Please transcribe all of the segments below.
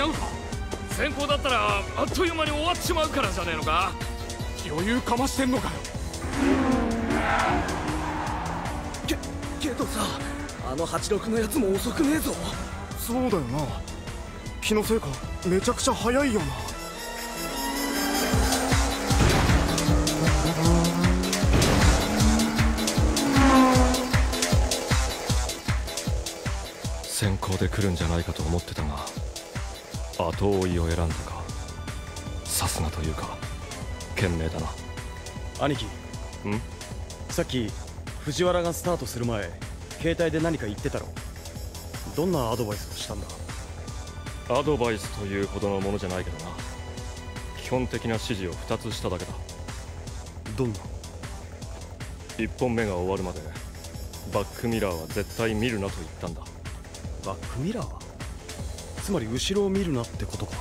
EK9 が後追いなのか先行だったらあっという間に終わっちまうからじゃねえのか？余裕かましてんのかよ？けけどさあの86のやつも遅くねえぞ。そうだよな。気のせいか？めちゃくちゃ速いよな。先行で来るんじゃないかと思ってたが後追いを選んだかさすがというか賢明だな。兄貴。ん？さっき藤原がスタートする前携帯で何か言ってたろ。どんなアドバイスをしたんだ？アドバイスというほどのものじゃないけどな。基本的な指示を2つしただけだ。どんな？1本目が終わるまでバックミラーは絶対見るなと言ったんだ。バックミラー？つまり後ろを見るなってことか。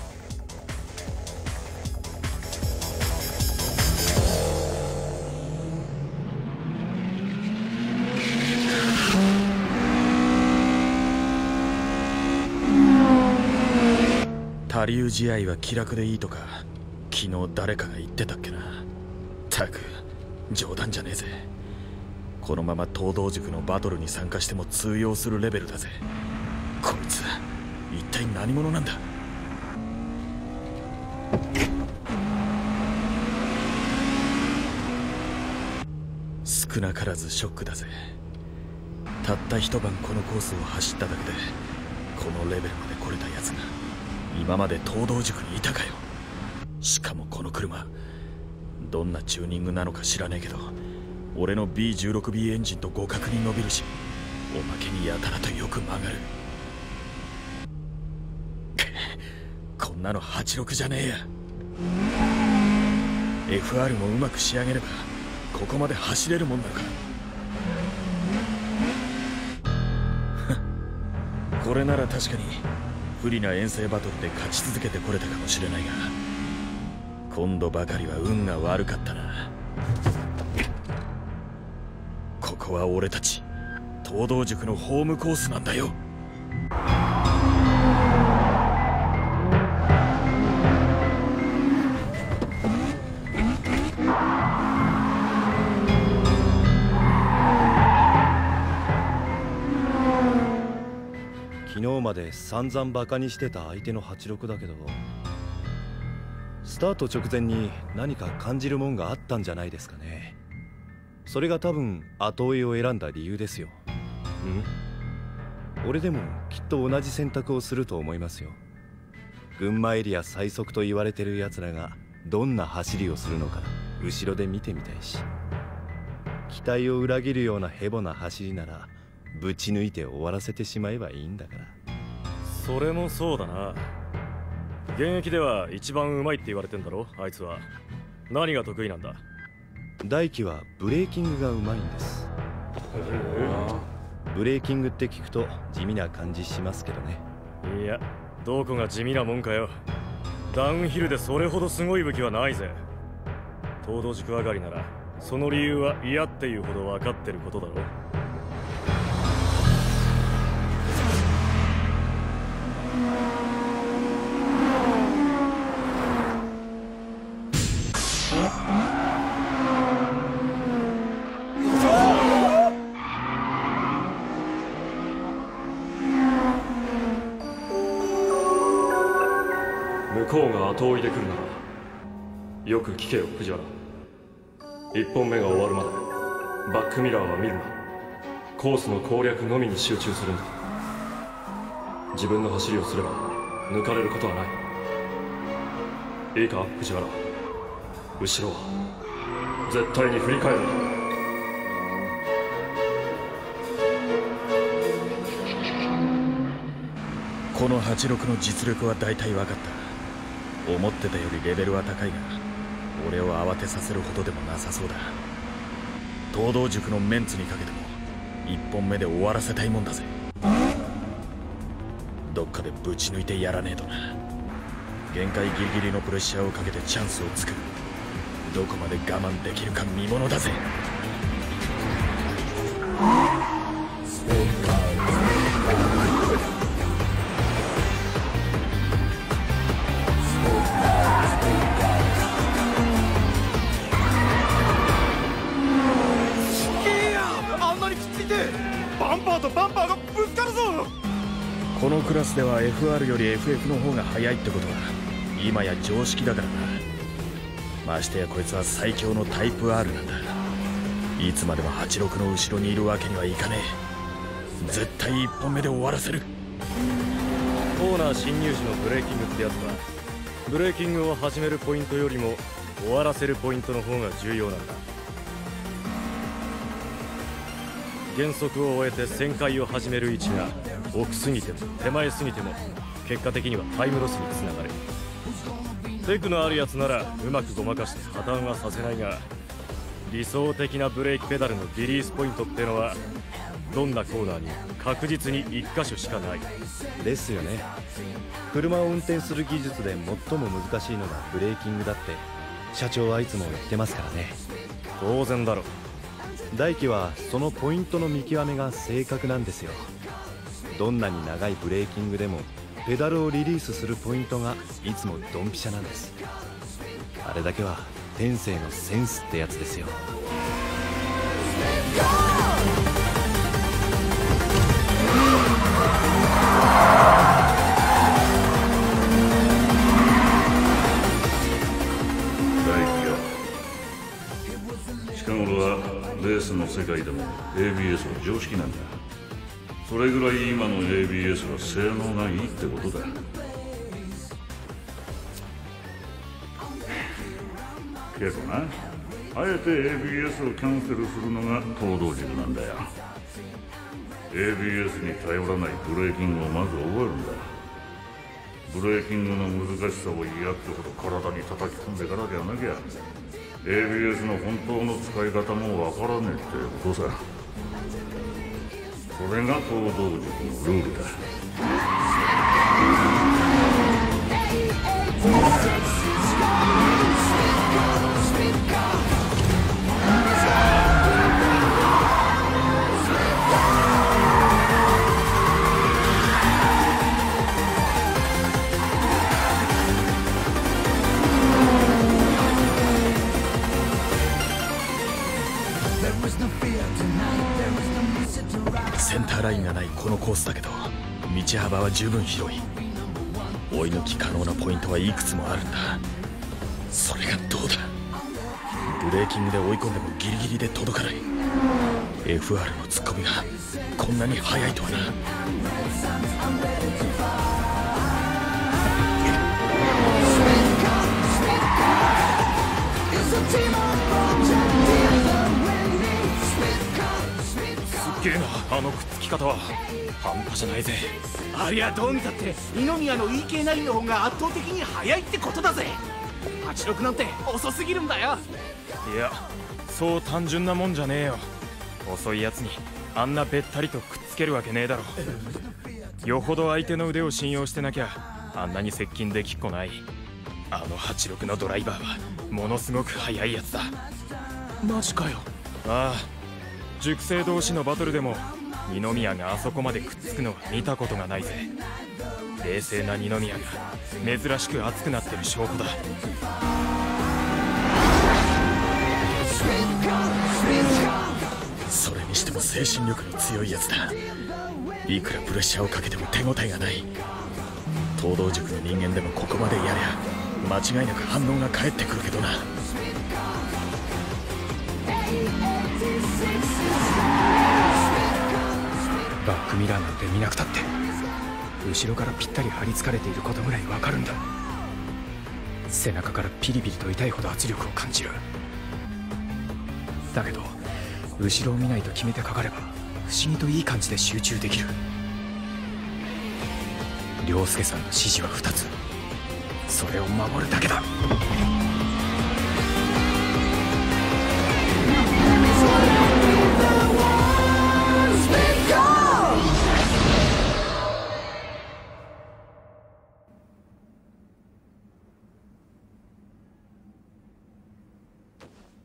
他流試合は気楽でいいとか昨日誰かが言ってたっけな。たく冗談じゃねえぜ。このまま東道塾のバトルに参加しても通用するレベルだぜ。一体何者なんだ？少なからずショックだぜ。たった一晩このコースを走っただけでこのレベルまで来れたやつが今まで東道塾にいたかよ。しかもこの車どんなチューニングなのか知らねえけど俺の B16B エンジンと互角に伸びるしおまけにやたらとよく曲がるこんなの86じゃねえや。FR もうまく仕上げればここまで走れるもんなのかこれなら確かに不利な遠征バトルで勝ち続けてこれたかもしれないが今度ばかりは運が悪かったな。ここは俺たち東道塾のホームコースなんだよ。まで散々バカにしてた相手の86だけどスタート直前に何か感じるもんがあったんじゃないですかね。それが多分後追いを選んだ理由ですよ。ん？俺でもきっと同じ選択をすると思いますよ。群馬エリア最速と言われてる奴らがどんな走りをするのか後ろで見てみたいし。期待を裏切るようなヘボな走りならぶち抜いて終わらせてしまえばいいんだから。それもそうだな。現役では一番うまいって言われてんだろ？あいつは。何が得意なんだ？大輝はブレーキングがうまいんです。ブレーキングって聞くと地味な感じしますけどね。いやどこが地味なもんかよ。ダウンヒルでそれほどすごい武器はないぜ。東道塾上がりならその理由は嫌っていうほど分かってることだろ聞けよ藤原。1本目が終わるまでバックミラーは見るな。コースの攻略のみに集中するんだ。自分の走りをすれば抜かれることはない。いいか藤原。後ろは絶対に振り返るな。この86の実力は大体分かった。思ってたよりレベルは高いが。俺を慌てさせるほどでもなさそうだ。東道塾のメンツにかけても1本目で終わらせたいもんだぜ。どっかでぶち抜いてやらねえとな。限界ギリギリのプレッシャーをかけてチャンスを作る。どこまで我慢できるか見ものだぜ。では FR より FF の方が速いってことは今や常識だからな。ましてやこいつは最強のタイプ R なんだ。いつまでも86の後ろにいるわけにはいかねえ。絶対1本目で終わらせる。コーナー侵入時のブレーキングってやつはブレーキングを始めるポイントよりも終わらせるポイントの方が重要なんだ。減速を終えて旋回を始める位置が奥すぎても手前すぎても結果的にはタイムロスにつながる。テクのあるやつならうまくごまかして破綻はさせないが理想的なブレーキペダルのリリースポイントってのはどんなコーナーにも確実に1箇所しかない。ですよね。車を運転する技術で最も難しいのがブレーキングだって社長はいつも言ってますからね。当然だろ大輝はそのポイントの見極めが正確なんですよどんなに長いブレーキングでもペダルをリリースするポイントがいつもドンピシャなんです。あれだけは天性のセンスってやつですよ。近頃はレースの世界でも ABS は常識なんだ。それぐらい今の ABS は性能がいいってことだけどな。あえて ABS をキャンセルするのが東道塾なんだよ。ABS に頼らないブレーキングをまず覚えるんだ。ブレーキングの難しさを嫌ってほど体に叩き込んでからではなきゃ。ABS の本当の使い方もわからねえってことさ。それが行動力のルールだ。ーラインがないこのコースだけど道幅は十分広い。追い抜き可能なポイントはいくつもあるんだ。それがどうだ？ブレーキングで追い込んでもギリギリで届かない。FR の突っ込みがこんなに速いとはな。すっげえなあのくっつき方は半端じゃないぜ。ありゃどう見たって二宮の EK9 の方が圧倒的に速いってことだぜ。86なんて遅すぎるんだよ。いやそう単純なもんじゃねえよ。遅いやつにあんなべったりとくっつけるわけねえだろ。よほど相手の腕を信用してなきゃあんなに接近できっこない。あの86のドライバーはものすごく速いやつだ。マジかよ。ああ熟成同士のバトルでも二宮があそこまでくっつくのは見たことがないぜ。冷静な二宮が珍しく熱くなってる証拠だ。それにしても精神力の強いやつだ。いくらプレッシャーをかけても手応えがない。東道塾の人間でもここまでやりゃ間違いなく反応が返ってくるけどな。ックミラーなんて見なくたって後ろからぴったり張り付かれていることぐらいわかるんだ。背中からピリピリと痛いほど圧力を感じる。だけど後ろを見ないと決めてかかれば不思議といい感じで集中できる。涼介さんの指示は2つ。それを守るだけだ。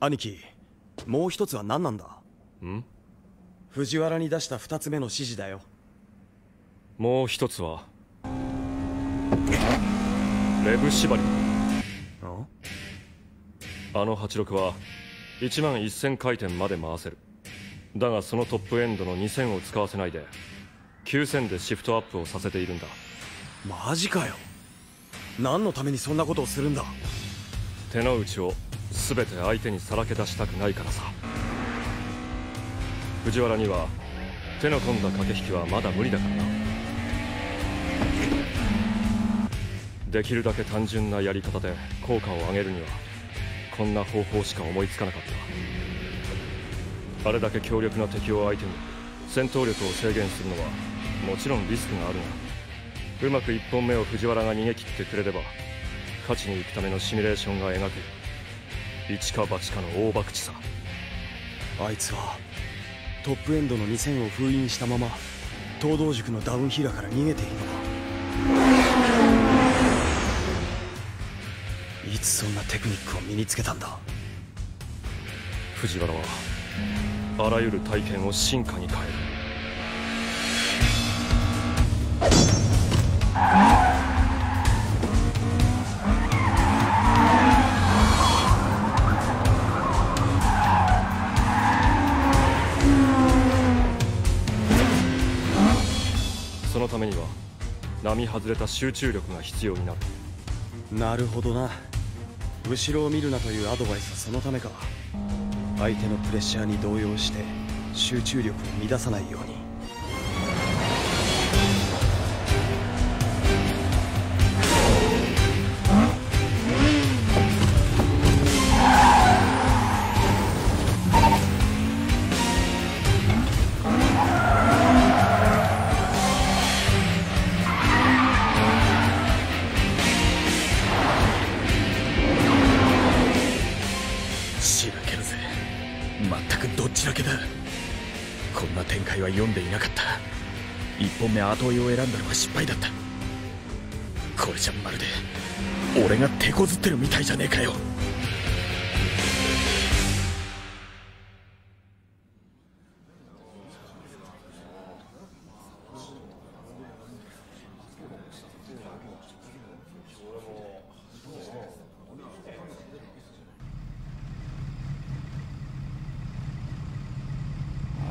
兄貴もう一つは何なんだ？ん？藤原に出した二つ目の指示だよ。もう一つは？レブ縛りあ？の86は1万1000回転まで回せる。だがそのトップエンドの2000を使わせないで9000でシフトアップをさせているんだ。マジかよ。何のためにそんなことをするんだ？手の内を全て相手にさらけ出したくないからさ。藤原には手の込んだ駆け引きはまだ無理だからな。できるだけ単純なやり方で効果を上げるにはこんな方法しか思いつかなかった。あれだけ強力な敵を相手に戦闘力を制限するのはもちろんリスクがあるがうまく1本目を藤原が逃げ切ってくれれば勝ちに行くためのシミュレーションが描ける。一か八かの大博打さ。あいつはトップエンドの2000を封印したまま東道塾のダウンヒラから逃げているのか。いつそんなテクニックを身につけたんだ？藤原はあらゆる体験を進化に変える並外れた集中力が必要になる。なるほどな。後ろを見るなというアドバイスはそのためか。相手のプレッシャーに動揺して集中力を乱さないように。目後追いを選んだのが失敗だった。これじゃまるで俺が手こずってるみたいじゃねえかよ。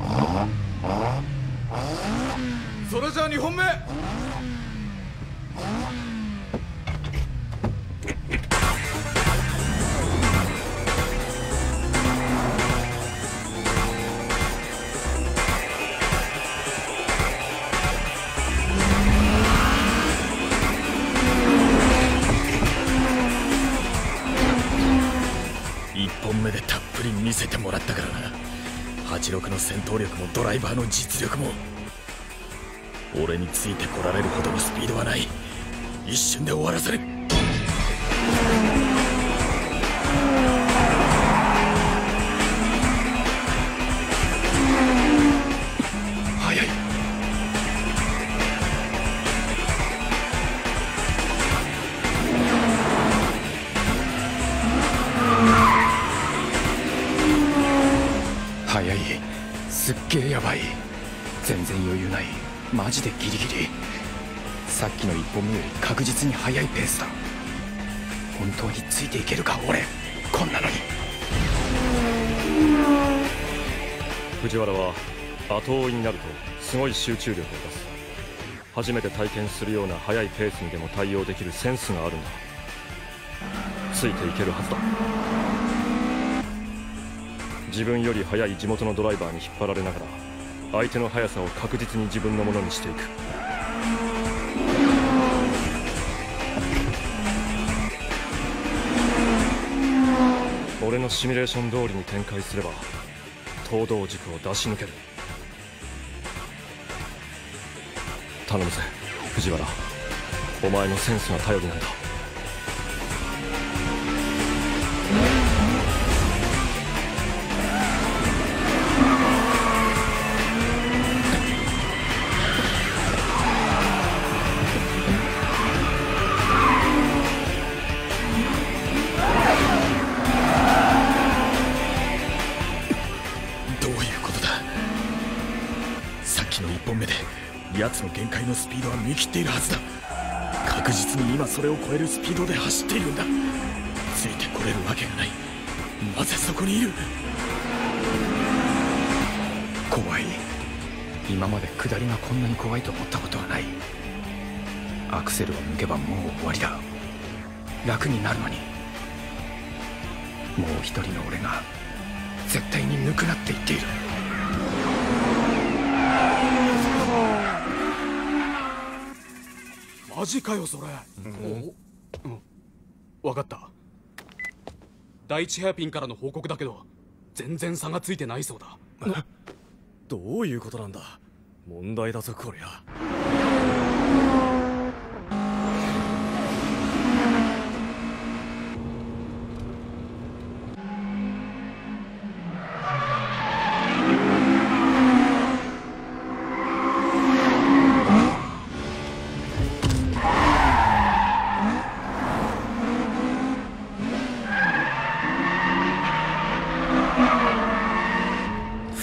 ああ。それじゃあ2本目。見せてもらったからな。86の戦闘力もドライバーの実力も。俺についてこられるほどのスピードはない。一瞬で終わらせる。速い。速い。すっげえやばい。全然余裕ない。マジでギリギリ。さっきの1本目より確実に速いペースだ。本当についていけるか俺。こんなのに。藤原は後追いになるとすごい集中力を出す。初めて体験するような速いペースにでも対応できるセンスがあるんだ。ついていけるはずだ。自分より速い地元のドライバーに引っ張られながら相手の速さを確実に自分のものにしていく。俺のシミュレーション通りに展開すれば東道軸を出し抜ける。頼むぜ藤原。お前のセンスが頼りなんだ。界のスピードは見切っているはずだ。確実に今それを超えるスピードで走っているんだ。ついてこれるわけがない。なぜそこにいる？怖い。今まで下りがこんなに怖いと思ったことはない。アクセルを抜けばもう終わりだ。楽になるのに。もう一人の俺が絶対に抜くなって言っている。マジかよそれ。うん。分かった。第一ヘアピンからの報告だけど全然差がついてないそうだ。どういうことなんだ。問題だぞこりゃ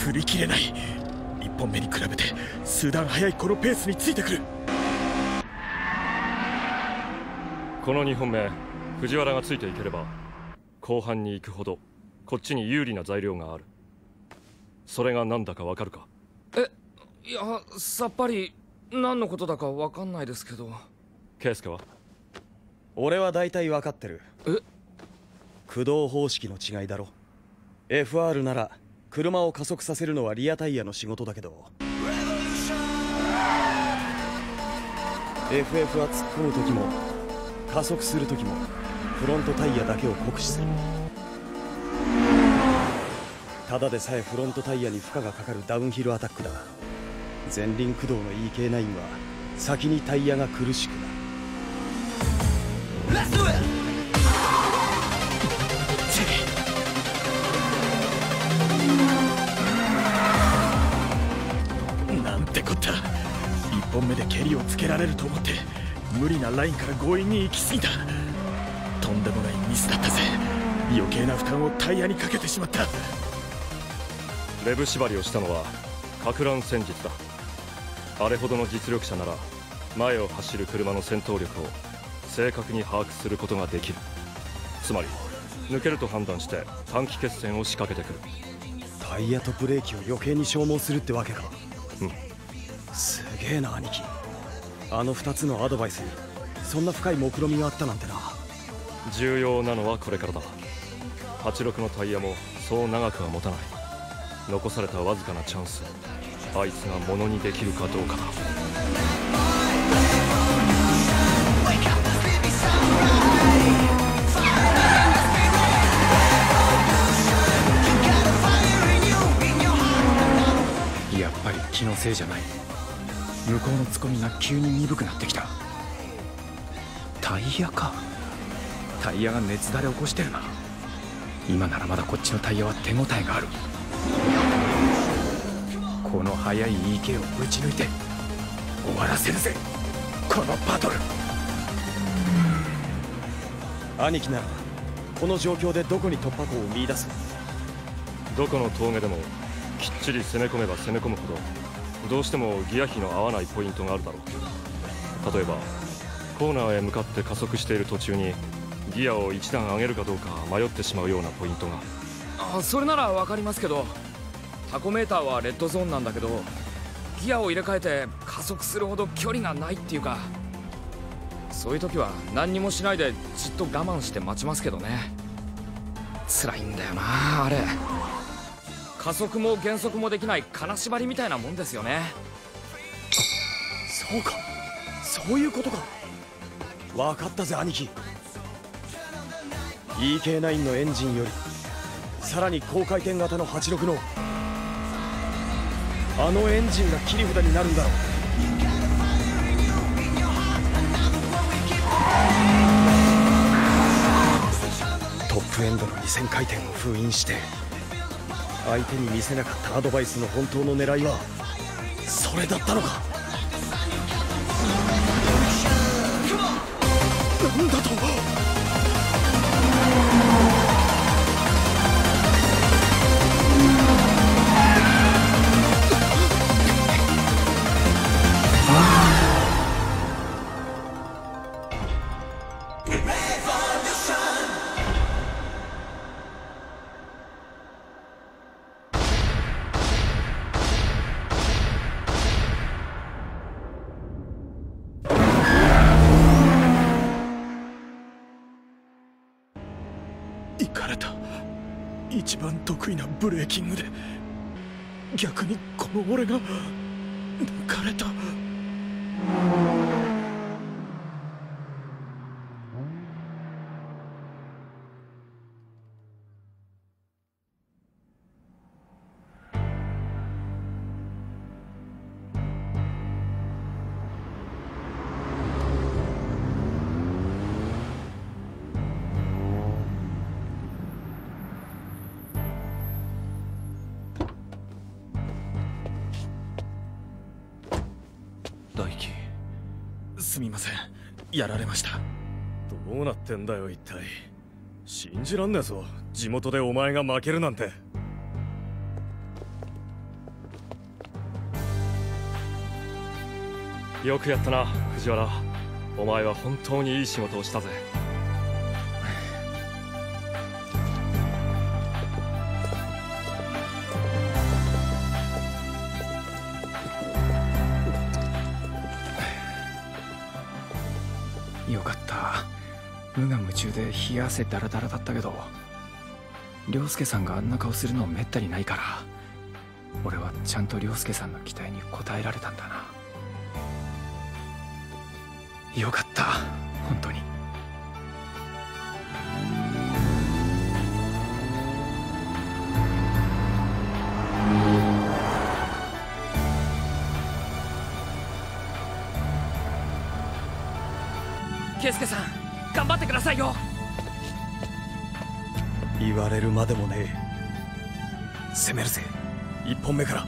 振り切れない。1本目に比べて数段速いこのペースについてくる。この2本目藤原がついていければ後半に行くほどこっちに有利な材料がある。それが何だかわかるか？いやさっぱり何のことだか分かんないですけど。圭介は？俺は大体分かってるえ駆動方式の違いだろ FR なら車を加速させるのはリアタイヤの仕事だけど。FF は突っ込む時も加速する時もフロントタイヤだけを酷使する。ただでさえフロントタイヤに負荷がかかるダウンヒルアタックだ。前輪駆動の EK9 は先にタイヤが苦しくなる。本目で蹴りをつけられると思って無理なラインから強引に行き過ぎた。とんでもないミスだったぜ。余計な負担をタイヤにかけてしまった。レブ縛りをしたのはか乱戦術だ。あれほどの実力者なら前を走る車の戦闘力を正確に把握することができる。つまり抜けると判断して短期決戦を仕掛けてくる。タイヤとブレーキを余計に消耗するってわけか。うん。すげえな兄貴。あの2つのアドバイスにそんな深い目論みがあったなんてな。重要なのはこれからだ。86のタイヤもそう長くは持たない。残されたわずかなチャンス。あいつがものにできるかどうかだ。やっぱり気のせいじゃない。向こうのツッコミが急に鈍くなってきた。タイヤか。タイヤが熱だれ起こしてるな。今ならまだこっちのタイヤは手応えがある。この速い EK をぶち抜いて終わらせるぜ。このバトル。兄貴ならこの状況でどこに突破口を見出す？どこの峠でもきっちり攻め込めば攻め込むほどどうしてもギア比の合わないポイントがあるだろう。例えばコーナーへ向かって加速している途中にギアを一段上げるかどうか迷ってしまうようなポイントが。あそれなら分かりますけどタコメーターはレッドゾーンなんだけどギアを入れ替えて加速するほど距離がないっていうかそういう時は何にもしないでじっと我慢して待ちますけどね。辛いんだよなあれ。加速も減速もできない金縛りみたいなもんですよね。そうか。そういうことか。分かったぜ兄貴。EK9 のエンジンよりさらに高回転型の86のあのエンジンが切り札になるんだろう。トップエンドの2000回転を封印して相手に見せなかったアドバイスの本当の狙いはそれだったのか？なんだと。得意なブレーキングで逆にこの俺が抜かれた。やられました。どうなってんだよ一体。信じらんねえぞ。地元でお前が負けるなんて。よくやったな藤原。お前は本当にいい仕事をしたぜ。無我夢中で冷や汗ダラダラだったけど涼介さんがあんな顔するのめったにないから俺はちゃんと涼介さんの期待に応えられたんだな。よかった本当に。圭介さん。ださいよ。言われるまでもねえ。攻めるぜ。1本目から。